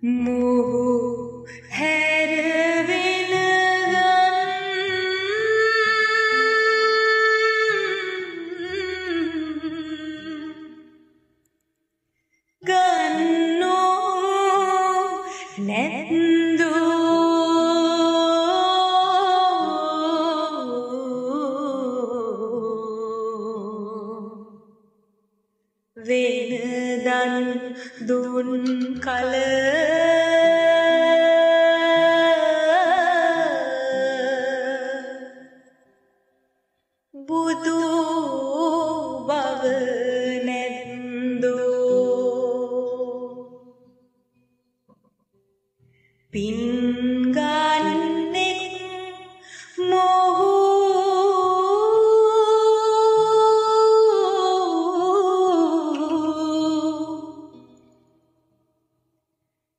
Muhu her vingan Gannu net වෙනදන් දුන් කල බුදු බව නැද්දෝ? පින්ගන්නෙක්